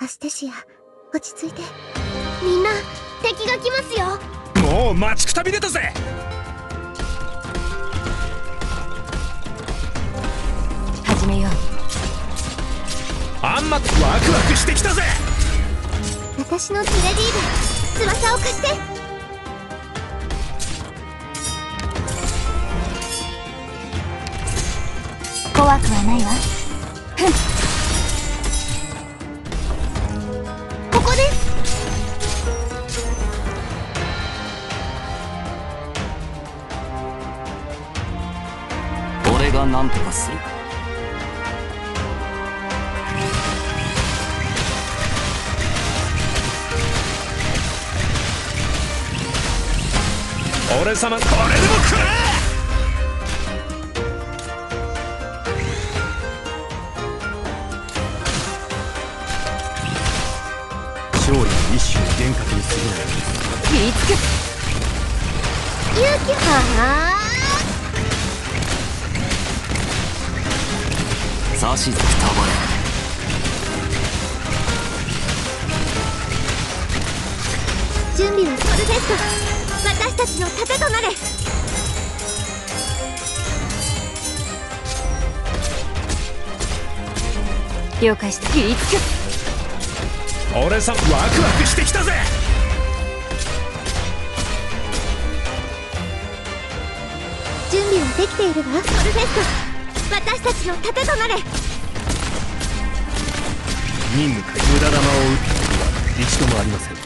アステシア落ち着いて。みんな敵が来ますよ。もう待ちくたびれたぜ。始めよう。あんまワクワクしてきたぜ。私のテレディール翼を貸して。怖くはないわが何とかする俺様これでも食らえ勝利の一種の幻覚に過ぎない切りつけ勇気は指図くたばれ準備はソルフェスト私たちの盾となれ。了解した。切りつけ俺様ワクワクしてきたぜ。準備はできているわ。ソルフェスト私たちの盾となれ。任務か無駄玉を受けたことは一度もありません。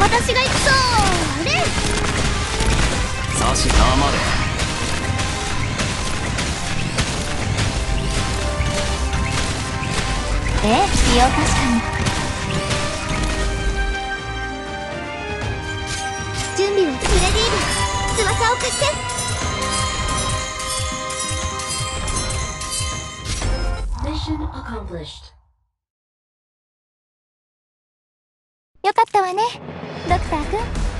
私が行くぞーレ指図黙れ。ええ使用確かに。準備はフレディール翼を貸して accomplished. よかったわねドクター君